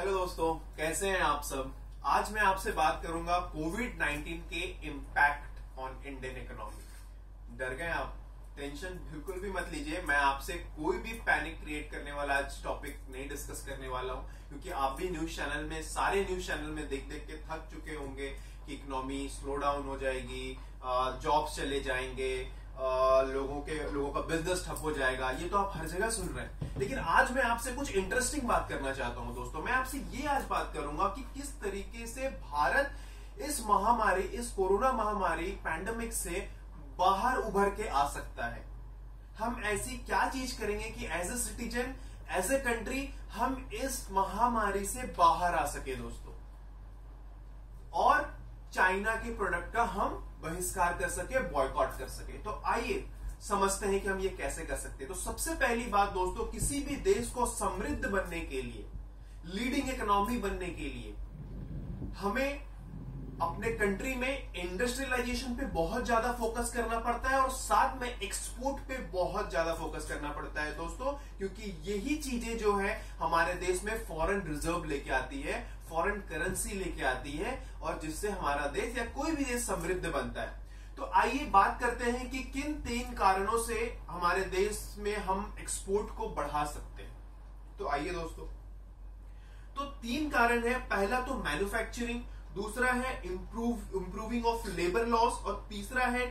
Hello दोस्तों, कैसे हैं आप सब? आज मैं आपसे बात करूँगा कोविड 19 के इम्पैक्ट ऑन इंडियन इकोनॉमी डर गए आप? टेंशन बिल्कुल भी मत लीजिए। मैं आपसे कोई भी पैनिक क्रिएट करने वाला आज टॉपिक नहीं डिस्कस करने वाला हूँ, क्योंकि आप भी न्यूज़ चैनल में, सारे न्यूज़ चैनल में देख देख के थक चुके होंगे कि इकोनॉमी स्लो डाउन हो जाएगी जॉब्स चले जाएँगे लोगों के, लोगों का बिज़नेस ठप हो जाएगा। ये तो आप हर जगह सुन रहे हैं। लेकिन आज मैं आपसे कुछ इंटरेस्टिंग बात करना चाहता हूँ, दोस्तों। मैं आपसे ये आज बात करूँगा कि किस तरीके से भारत इस महामारी, इस कोरोना महामारी पैंडमिक से बाहर उभर के आ सकता है। हम ऐसी क्या चीज़ करेंगे कि as a citizen as a country हम इस महामारी से बाहर आ सके, दोस्तों? और चाइना के प्रोडक्ट का हम बहिष्कार कर सके बॉयकॉट कर सके। तो आइए, समझते हैं कि हम ये कैसे कर सकते हैं। तो सबसे पहली बात दोस्तों, किसी भी देश को समृद्ध बनने के लिए लीडिंग इकोनॉमी बनने के लिए, हमें अपने कंट्री में इंडस्ट्रियलाइजेशन पे बहुत ज़्यादा फोकस करना पड़ता है और साथ में एक्सपोर्ट पे बहुत ज़्यादा फोकस करना पड़ता है दोस्तों, क्योंकि यही चीज़ें जो है, हमारे देश में फॉरेन रिज़र्व लेके आती है। फॉरेन करेंसी लेके आती है और जिससे हमारा देश या कोई भी देश समृद्ध बनता है। तो आइए बात करते हैं कि किन तीन कारणों से हमारे देश में हम एक्सपोर्ट को बढ़ा सकते हैं। तो आइए दोस्तों। तो तीन कारण है। पहला तो मैन्युफैक्चरिंग दूसरा है improve improving of labour loss और तीसरा है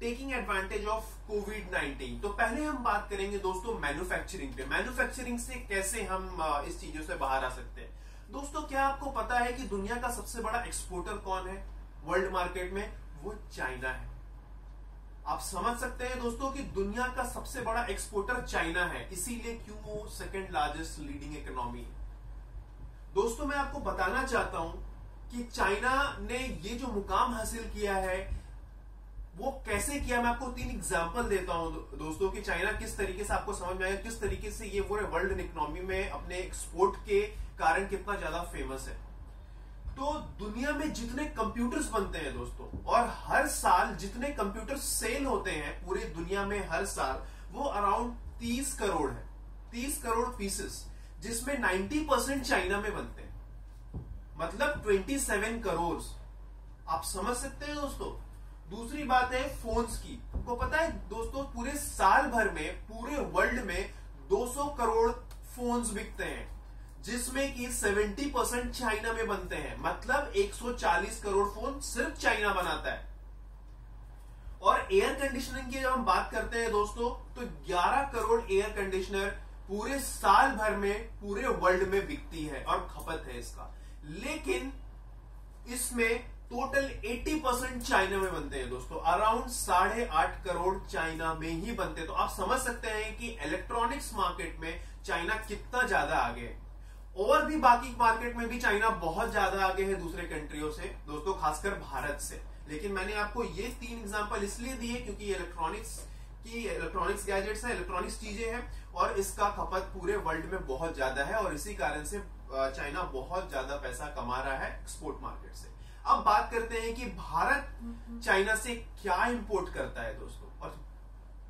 टेकिंग एडवांटेज ऑफ़ कोविड 19 तो पहले हम बात करेंगे दोस्तों मैन्युफैक्चरिंग पे। मैन्युफैक्चरिंग से कैसे हम इस चीज़ों से बाहर आ सकते हैं। दोस्तों, क्या आपको पता है कि दुनिया का सबसे बड़ा एक्सपोर्टर कौन है? वर्ल्ड मार्केट में वो चाइना है। आप समझ सकते हैं दोस्तों कि दुनिया का सबसे बड़ा एक्सपोर्टर चाइना है। इसीलिए क्यों वो सेकेंड लार्जेस्ट लीडिंग इकोनॉमी है? दोस्तों, मैं आपको बताना चाहता हूँ कि चाइना ने ये जो मुकाम हासिल किया है वो कैसे किया? मैं आपको तीन एग्ज़ाम्पल देता हूँ दोस्तों कि। चाइना किस तरीके से आपको समझ में आएगा किस तरीके से ये पूरे वर्ल्ड इकोनॉमी में अपने एक्सपोर्ट के कारण कितना ज़्यादा फ़ेमस है। तो दुनिया में जितने कंप्यूटर्स बनते हैं दोस्तों, और हर साल जितने कंप्यूटर सेल होते हैं पूरे दुनिया में हर साल, वो अराउंड 30 करोड़ है। 30 करोड़ पीसेस जिसमें 90 परसेंट चाइना में बनते हैं। मतलब 27 करोड़ आप समझ सकते हैं दोस्तों? दूसरी बात है फोन्स की। आपको पता है, दोस्तों, पूरे साल भर में, पूरे वर्ल्ड में 200 करोड़ फोन्स बिकते हैं, जिसमें कि 70 परसेंट चाइना में बनते हैं। मतलब 140 करोड़ फ़ोन सिर्फ़ चाइना बनाता है। और एयर कंडीशनिंग की जब हम बात करते हैं, दोस्तों तो 11 करोड़ एयर कंडीशनर पूरे साल भर में, पूरे वर्ल्ड में बिकती है और खपत है इसका। लेकिन इसमें टोटल 80 परसेंट चाइना में बनते हैं दोस्तों। अराउंड साढ़े आठ करोड़ चाइना में ही बनते हैं। तो आप समझ सकते हैं कि इलेक्ट्रॉनिक्स मार्केट में चाइना कितना ज़्यादा आगे है। और भी बाकी मार्केट में भी चाइना बहुत ज़्यादा आगे है दूसरे कंट्रियों से, दोस्तों, खासकर भारत से। लेकिन मैंने आपको ये तीन एग्ज़ाम्पल इसलिए दिए क्योंकि इलेक्ट्रॉनिक्स की इलेक्ट्रॉनिक्स गैजेट्स है इलेक्ट्रॉनिक्स चीज़ें हैं और इसका खपत पूरे वर्ल्ड में बहुत ज़्यादा है और इसी कारण से चाइना बहुत ज़्यादा पैसा कमा रहा है एक्सपोर्ट मार्केट से। अब बात करते हैं कि भारत चाइना से क्या इंपोर्ट करता है दोस्तों?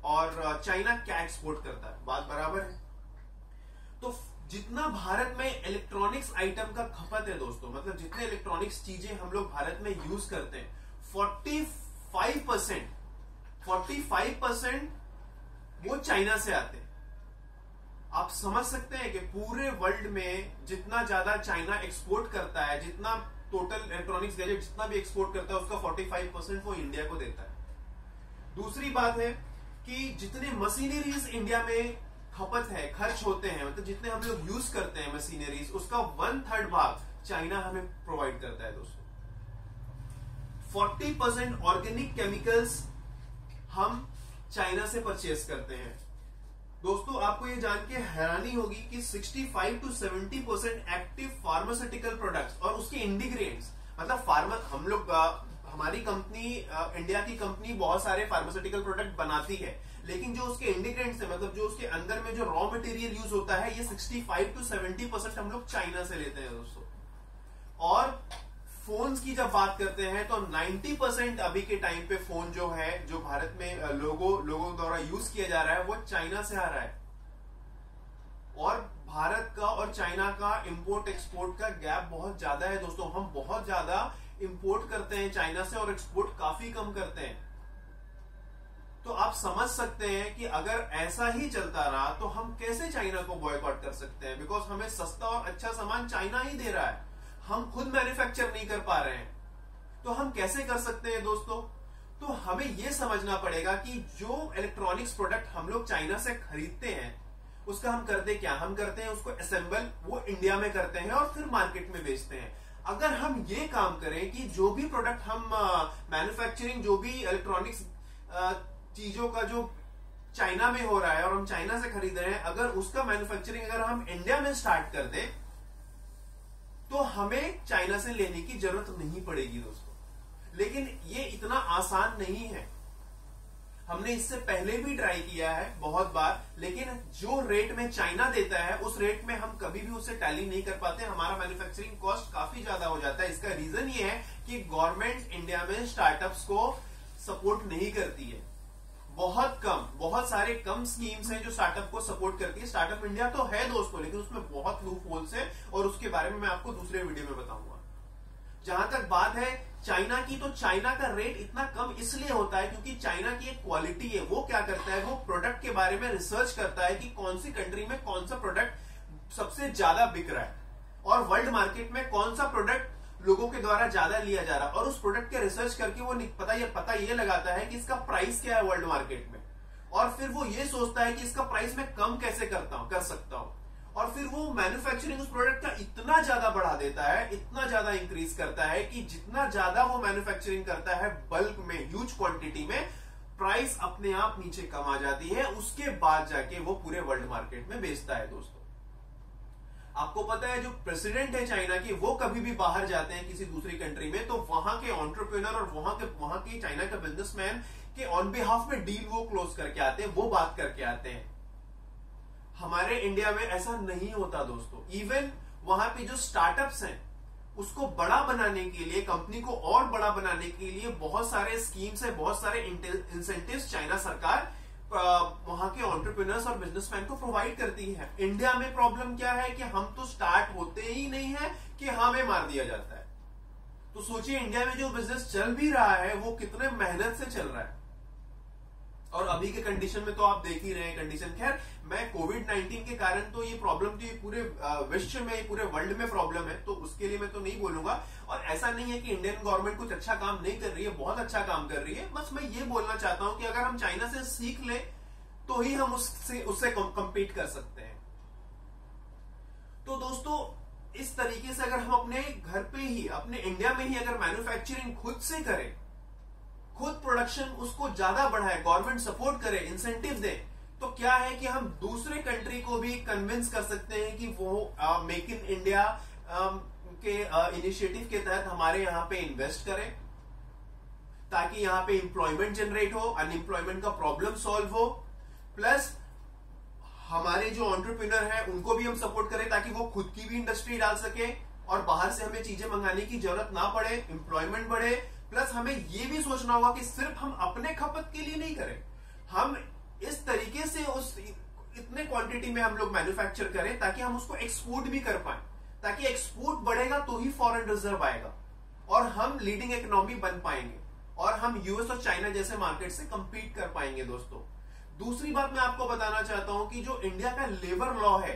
और और चाइना क्या एक्सपोर्ट करता है? बात बराबर है। तो जितना भारत में इलेक्ट्रॉनिक्स आइटम का खपत है दोस्तों मतलब जितने इलेक्ट्रॉनिक्स चीज़ें हम लोग भारत में यूज़ करते हैं 45 परसेंट फोर्टी फाइव परसेंट वो चाइना से आते हैं। आप समझ सकते हैं कि पूरे वर्ल्ड में जितना ज़्यादा चाइना एक्सपोर्ट करता है, जितना टोटल इलेक्ट्रॉनिक्स गैजेट जितना भी एक्सपोर्ट करता है, उसका 45 परसेंट वो इंडिया को देता है। दूसरी बात है कि जितने मशीनरीज इंडिया में खपत है, खर्च होते हैं मतलब जितने हम लोग यूज़ करते हैं मशीनरीज उसका वन थर्ड भाग चाइना हमें प्रोवाइड करता है दोस्तों। 40 परसेंट ऑर्गेनिक केमिकल्स हम चाइना से परचेज करते हैं। दोस्तों, आपको ये जान के हैरानी होगी कि 65 to 70 percent active pharmaceutical products और उसके इंडिग्रेंट्स मतलब फार्मा हम लोग हमारी कंपनी इंडिया की कंपनी बहुत सारे फार्मास्यूटिकल प्रोडक्ट बनाती है। लेकिन जो उसके इंडिग्रेंट्स है मतलब जो उसके अंदर में जो रॉ मटेरियल यूज़ होता है, ये 65 टू 70 परसेंट हम लोग चाइना से लेते हैं दोस्तों। और फोन्स की जब बात करते हैं तो 90 परसेंट अभी के टाइम पे फ़ोन जो है, जो भारत में लोगों लोगों द्वारा यूज़ किया जा रहा है, वो चाइना से आ रहा है। और भारत का और चाइना का इंपोर्ट एक्सपोर्ट का गैप बहुत ज़्यादा है दोस्तों। हम बहुत ज़्यादा इंपोर्ट करते हैं चाइना से और एक्सपोर्ट काफ़ी कम करते हैं। तो आप समझ सकते हैं कि अगर ऐसा ही चलता रहा तो हम कैसे चाइना को बॉयकॉट कर सकते हैं? बिकॉज़ हमें सस्ता और अच्छा सामान चाइना ही दे रहा है। हम खुद मैन्युफैक्चर नहीं कर पा रहे हैं। तो हम कैसे कर सकते हैं दोस्तों? तो हमें यह समझना पड़ेगा कि जो इलेक्ट्रॉनिक्स प्रोडक्ट हम लोग चाइना से खरीदते हैं उसका हम करते क्या? हम करते हैं उसको असेंबल वो इंडिया में करते हैं और फिर मार्केट में बेचते हैं। अगर हम ये काम करें कि जो भी प्रोडक्ट हम मैन्युफैक्चरिंग uh, जो भी इलेक्ट्रॉनिक्स चीज़ों का जो चाइना में हो रहा है और हम चाइना से खरीद रहे हैं अगर उसका मैन्युफैक्चरिंग अगर हम इंडिया में स्टार्ट कर दें तो हमें चाइना से लेने की ज़रूरत नहीं पड़ेगी दोस्तों। लेकिन ये इतना आसान नहीं है। हमने इससे पहले भी ट्राई किया है बहुत बार, लेकिन जो रेट में चाइना देता है, उस रेट में हम कभी भी उससे टैली नहीं कर पाते। हमारा मैन्युफैक्चरिंग कॉस्ट काफ़ी ज़्यादा हो जाता है। इसका रीजन ये है कि गवर्नमेंट इंडिया में स्टार्टअप्स को सपोर्ट नहीं करती है। बहुत कम, बहुत सारे कम स्कीम्स हैं जो स्टार्टअप को सपोर्ट करती है। स्टार्टअप इंडिया तो है दोस्तों, लेकिन उसमें बहुत लूप होल्स है और उसके बारे में मैं आपको दूसरे वीडियो में बताऊँगा। जहाँ तक बात है चाइना की तो चाइना का रेट इतना कम इसलिए होता है क्योंकि चाइना की एक क्वालिटी है। वो क्या करता है? वो प्रोडक्ट के बारे में रिसर्च करता है कि कौन सी कंट्री में कौन सा प्रोडक्ट सबसे ज़्यादा बिक रहा है। और वर्ल्ड मार्केट में कौन सा प्रोडक्ट लोगों के द्वारा ज़्यादा लिया जा रहा और उस प्रोडक्ट के रिसर्च करके वो पता ये पता ये लगाता है कि इसका प्राइस क्या है वर्ल्ड मार्केट में। और फिर वो ये सोचता है कि इसका प्राइस मैं कम कैसे करता हूँ, कर सकता हूँ। और फिर वो मैन्युफैक्चरिंग उस प्रोडक्ट का इतना ज़्यादा बढ़ा देता है, इतना ज़्यादा इंक्रीज करता है कि जितना ज़्यादा वो मैन्युफैक्चरिंग करता है बल्क में ह्यूज क्वांटिटी में प्राइस अपने आप नीचे कम आ जाती है, उसके बाद जाके वो पूरे वर्ल्ड मार्केट में बेचता है दोस्तों। आपको पता है जो प्रेसिडेंट है चाइना की, वो कभी भी बाहर जाते हैं किसी दूसरी कंट्री में तो वहाँ के ऑन्टरप्रेनर और वहाँ के वहाँ के चाइना के बिजनेसमैन के ऑन बिहाफ में डील वो क्लोज करके आते हैं, वो बात करके आते हैं। हमारे इंडिया में ऐसा नहीं होता दोस्तों। इवन वहाँ पे जो स्टार्टअप्स हैं, उसको बड़ा बनाने के लिए कंपनी को और बड़ा बनाने के लिए बहुत सारे स्कीम्स है, बहुत सारे इंसेंटिव चाइना सरकार वहाँ के ऑन्टरप्रिनर्स और बिजनेसमैन को प्रोवाइड करती है। इंडिया में प्रॉब्लम क्या है कि हम तो स्टार्ट होते ही नहीं है कि हमें मार दिया जाता है। तो सोचिए इंडिया में जो बिज़नेस चल भी रहा है, वो कितने मेहनत से चल रहा है। और अभी के कंडीशन में तो आप देख ही रहे हैं कंडीशन खैर, मैं कोविड 19 के कारण तो ये प्रॉब्लम तो ये पूरे विश्व में पूरे वर्ल्ड में प्रॉब्लम है तो उसके लिए मैं तो नहीं बोलूँगा। और ऐसा नहीं है कि इंडियन गवर्नमेंट कुछ अच्छा काम नहीं कर रही है, बहुत अच्छा काम कर रही है, बस मैं ये बोलना चाहता हूँ कि अगर हम चाइना से सीख ले तो ही हम उससे उससे कंपीट कर सकते हैं। तो दोस्तों, इस तरीके से अगर हम अपने घर पे ही, अपने इंडिया में ही अगर मैन्युफैक्चरिंग खुद से करें खुद प्रोडक्शन उसको ज़्यादा बढ़ाए गवर्नमेंट सपोर्ट करे इंसेंटिव दे तो क्या है कि हम दूसरे कंट्री को भी कन्विंस कर सकते हैं कि वो मेक इन इंडिया के इनिशिएटिव के तहत हमारे यहाँ पे इन्वेस्ट करें, ताकि यहाँ पे इंप्लॉयमेंट जनरेट हो अनएम्प्लॉयमेंट का प्रॉब्लम सॉल्व हो प्लस हमारे जो ऑन्टरप्रिनर है, उनको भी हम सपोर्ट करें, ताकि वो खुद की भी इंडस्ट्री डाल सके, और बाहर से हमें चीज़ें मंगाने की ज़रूरत ना पड़े इंप्लॉयमेंट बढ़े प्लस हमें ये भी सोचना होगा कि सिर्फ़ हम अपने खपत के लिए नहीं करें। हम इस तरीके से उस इतने क्वांटिटी में हम लोग मैन्युफैक्चर करें ताकि हम उसको एक्सपोर्ट भी कर पाए। ताकि एक्सपोर्ट बढ़ेगा तो ही फॉरेन रिज़र्व आएगा और हम लीडिंग इकोनॉमी बन पाएँगे और हम यूएस और चाइना जैसे मार्केट से कंपीट कर पाएँगे दोस्तों। दूसरी बात मैं आपको बताना चाहता हूँ कि जो इंडिया का लेबर लॉ है,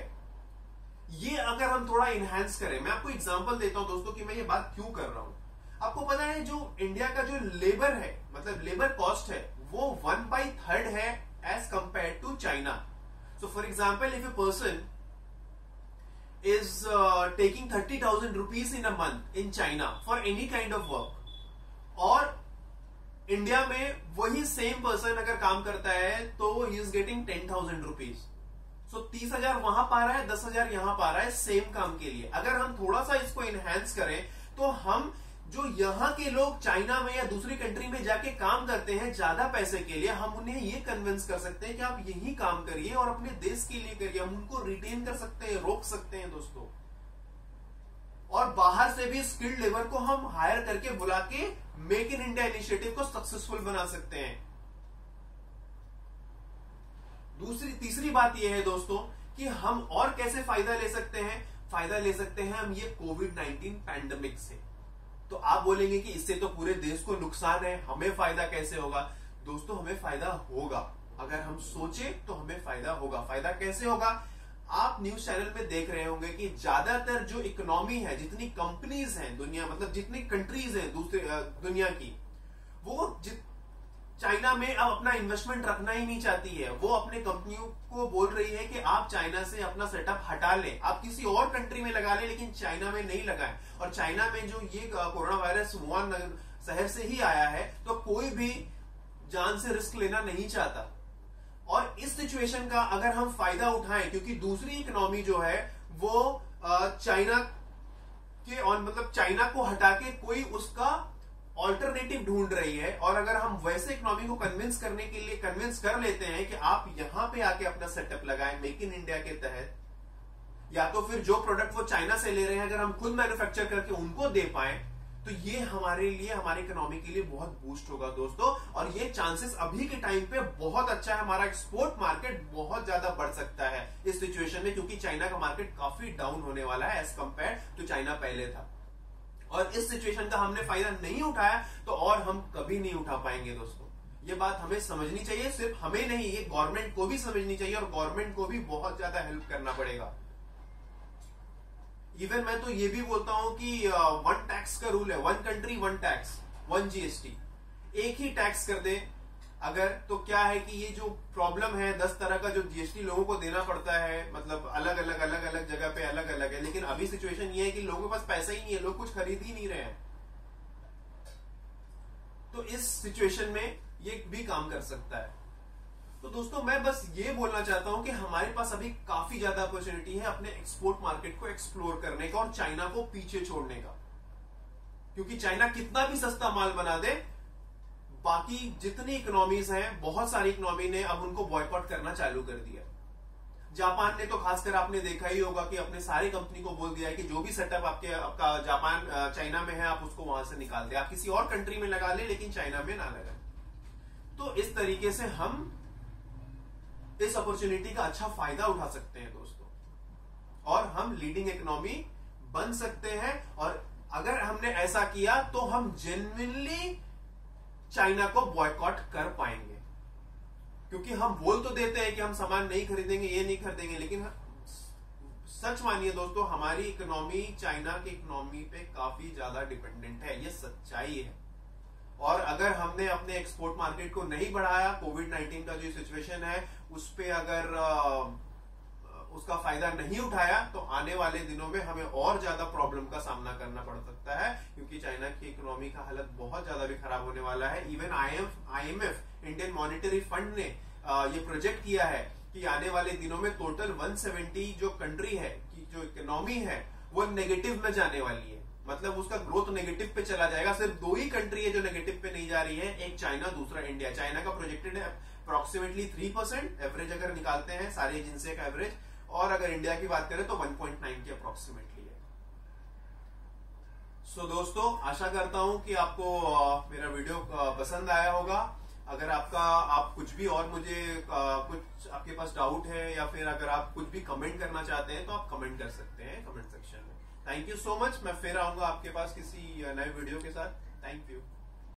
ये अगर हम थोड़ा इनहेंस करें, मैं आपको एग्जांपल देता हूँ दोस्तों कि मैं ये बात क्यों कर रहा हूँ। आपको पता है जो इंडिया का जो लेबर है मतलब लेबर कॉस्ट है, वो वन बाई थर्ड है as compare to China so for example if a person is taking thirty thousand rupees in a month in China for any kind of work और India में वही same person अगर काम करता है तो he is getting ten thousand rupees so तीस हज़ार वहाँ पा रहा है, दस हज़ार यहाँ पा रहा है सेम काम के लिए। अगर हम थोड़ा सा इसको एनहेंस करें तो हम जो यहाँ के लोग चाइना में या दूसरी कंट्री में जाके काम करते हैं ज़्यादा पैसे के लिए, हम उन्हें ये कन्विंस कर सकते हैं कि आप यही काम करिए और अपने देश के लिए करिए। हम उनको रिटेन कर सकते हैं, रोक सकते हैं दोस्तों। और बाहर से भी स्किल्ड लेबर को हम हायर करके बुला के मेक इन इंडिया इनिशिएटिव को सक्सेसफुल बना सकते हैं। दूसरी, तीसरी बात यह है दोस्तों कि हम और कैसे फ़ायदा ले सकते हैं? फ़ायदा ले सकते हैं हम ये कोविड 19 पैंडमिक से। तो आप बोलेंगे कि इससे तो पूरे देश को नुकसान है, हमें फ़ायदा कैसे होगा? दोस्तों, हमें फ़ायदा होगा। अगर हम सोचे तो हमें फ़ायदा होगा। फ़ायदा कैसे होगा? आप न्यूज़ चैनल में देख रहे होंगे कि ज़्यादातर जो इकोनॉमी है, जितनी कंपनीज़ हैं दुनिया मतलब जितनी कंट्रीज़ हैं दूसरे दुनिया की, वो चाइना में अब अपना इन्वेस्टमेंट रखना ही नहीं चाहती है। वो अपने कंपनियों को बोल रही है कि आप चाइना से अपना सेटअप हटा लें। आप किसी और कंट्री में लगा लें, लेकिन चाइना में नहीं लगाएँ। और चाइना में जो ये कोरोना वायरस वुहान शहर से ही आया है तो कोई भी जान से रिस्क लेना नहीं चाहता। और इस सिचुएशन का अगर हम फ़ायदा उठाएँ, क्योंकि दूसरी इकोनॉमी जो है, वो चाइना के और मतलब चाइना को हटा के कोई उसका ऑल्टरनेटिव ढूंढ रही है और अगर हम वैसे इकोनॉमी को कन्विंस करने के लिए कन्विंस कर लेते हैं कि आप यहाँ पे आके अपना सेटअप लगाएँ मेक इन इंडिया के तहत, या तो फिर जो प्रोडक्ट वो चाइना से ले रहे हैं, अगर हम खुद मैन्युफैक्चर करके उनको दे पाए तो ये हमारे लिए, हमारी इकोनॉमी के लिए बहुत बूस्ट होगा दोस्तों। और ये चांसेस अभी के टाइम पे बहुत अच्छा है, हमारा एक्सपोर्ट मार्केट बहुत ज़्यादा बढ़ सकता है इस सिचुएशन में, क्योंकि चाइना का मार्केट काफ़ी डाउन होने वाला है एज कंपेयर टू चाइना पहले था। और इस सिचुएशन का हमने फ़ायदा नहीं उठाया तो और हम कभी नहीं उठा पाएँगे दोस्तों। ये बात हमें समझनी चाहिए, सिर्फ़ हमें नहीं, ये गवर्नमेंट को भी समझनी चाहिए और गवर्नमेंट को भी बहुत ज़्यादा हेल्प करना पड़ेगा। इवन मैं तो ये भी बोलता हूँ कि वन टैक्स का रूल है one country one tax one GST एक ही टैक्स कर दे अगर तो क्या है कि ये जो प्रॉब्लम है, दस तरह का जो जीएसटी लोगों को देना पड़ता है मतलब अलग अलग अलग अलग जगह पे अलग अलग है, लेकिन अभी सिचुएशन ये है कि लोगों के पास पैसा ही नहीं है, लोग कुछ खरीद ही नहीं रहे हैं। तो इस सिचुएशन में ये भी काम कर सकता है। तो दोस्तों, मैं बस ये बोलना चाहता हूँ कि हमारे पास अभी काफ़ी ज़्यादा अपॉर्चुनिटी है अपने एक्सपोर्ट मार्केट को एक्सप्लोर करने का और चाइना को पीछे छोड़ने का। क्योंकि चाइना कितना भी सस्ता माल बना दे बाकी जितनी इकोनॉमीज हैं, बहुत सारी इकोनॉमी ने अब उनको बॉयकॉट करना चालू कर दिया। जापान ने तो खासकर आपने देखा ही होगा कि अपने सारी कंपनी को बोल दिया है कि जो भी सेटअप आपके, आपका जापान चाइना में है, आप उसको वहाँ से निकाल दे। आप किसी और कंट्री में लगा ले, लेकिन चाइना में ना लगाए। तो इस तरीके से हम इस अपॉर्चुनिटी का अच्छा फ़ायदा उठा सकते हैं दोस्तों। और हम लीडिंग इकोनॉमी बन सकते हैं, और अगर हमने ऐसा किया तो हम जेन्यनली चाइना को बॉयकॉट कर पाएँगे। क्योंकि हम बोल तो देते हैं कि हम सामान नहीं खरीदेंगे, ये नहीं खरीदेंगे, लेकिन सच मानिए दोस्तों, हमारी इकोनॉमी चाइना की इकोनॉमी पे काफ़ी ज़्यादा डिपेंडेंट है, ये सच्चाई है। और अगर हमने अपने एक्सपोर्ट मार्केट को नहीं बढ़ाया कोविड 19 का जो सिचुएशन है, उस पर अगर उसका फ़ायदा नहीं उठाया तो आने वाले दिनों में हमें और ज़्यादा प्रॉब्लम का सामना करना पड़ सकता है, क्योंकि चाइना की इकोनॉमी का हालत बहुत ज़्यादा भी खराब होने वाला है। Even IMF Indian monetary fund ने ये प्रोजेक्ट किया है कि आने वाले दिनों में टोटल 170 जो कंट्री है, की जो इकोनॉमी है, वो नेगेटिव में जाने वाली है। मतलब उसका ग्रोथ नेगेटिव पे चला जाएगा। सिर्फ़ दो ही कंट्री है जो नेगेटिव पे नहीं जा रही है, एक चाइना, दूसरा इंडिया चाइना का प्रोजेक्टेड है अप्रोक्सीमेटली थ्री परसेंट एवरेज अगर निकालते हैं, सारी एजेंसी का एवरेज और अगर इंडिया की बात करें तो 1.9 की अप्रोक्सीमेटली है। सो so, दोस्तों आशा करता हूँ कि आपको मेरा वीडियो पसंद आया होगा। अगर आपका आप कुछ भी और मुझे कुछ आपके पास डाउट है या फिर अगर आप कुछ भी कमेंट करना चाहते हैं तो आप कमेंट कर सकते हैं कमेंट सेक्शन में। थैंक यू सो मच मैं फिर आऊँगा आपके पास किसी नए वीडियो के साथ। Thank you